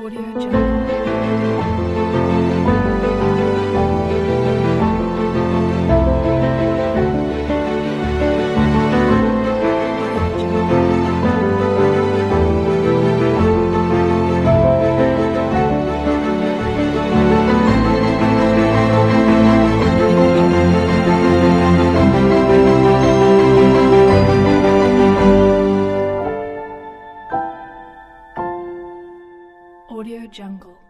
Audio Jungle. Audio Jungle.